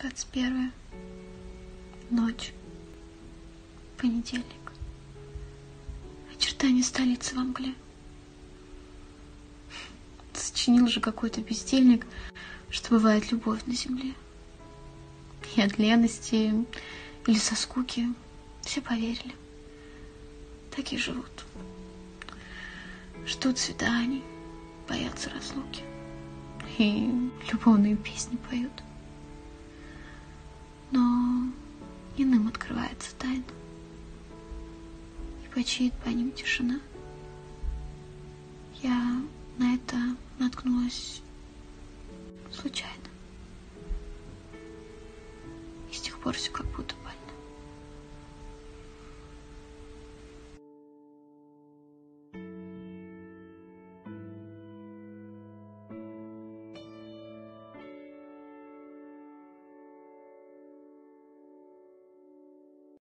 Двадцать первое. Ночь. Понедельник. Очертания столицы во мгле. Сочинил же какой-то бездельник, что бывает любовь на земле. И от лености или со скуки все поверили. Так и живут. Ждут свиданий, боятся разлуки. И любовные песни поют. Иным открывается тайна. И почиет по ним тишина. Я на это наткнулась случайно. И с тех пор все как будто